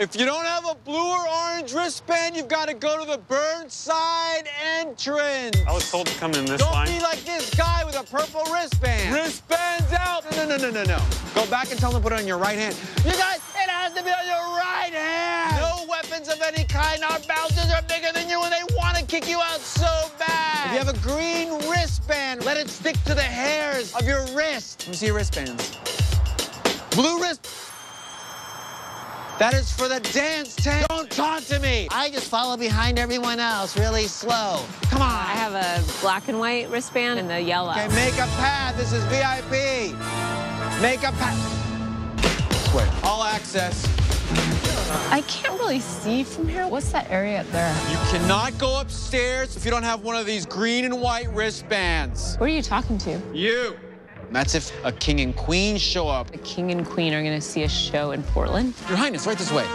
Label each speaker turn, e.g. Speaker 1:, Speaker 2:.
Speaker 1: If you don't have a blue or orange wristband, you've got to go to the Burnside entrance.
Speaker 2: I was told to come in this
Speaker 1: Don't
Speaker 2: line.
Speaker 1: be like this guy with a purple wristband. Wristbands out. No, no, no, no, no. Go back and tell them to put it on your right hand. You guys, it has to be on your right hand. No weapons of any kind. Our bouncers are bigger than you and they want to kick you out so bad. If you have a green wristband, let it stick to the hairs of your wrist. Let me see your wristbands. Blue wrist. That is for the dance tank. Don't talk to me. I just follow behind everyone else really slow. Come on.
Speaker 3: I have a black and white wristband and the yellow.
Speaker 1: Okay, make a path. This is VIP. Make a path. Wait, all access.
Speaker 4: I can't really see from here. What's that area up there?
Speaker 1: You cannot go upstairs if you don't have one of these green and white wristbands.
Speaker 4: What are you talking to?
Speaker 1: You. That's if a king and queen show up.
Speaker 4: The king and queen are going to see a show in Portland.
Speaker 1: Your Highness, right this way.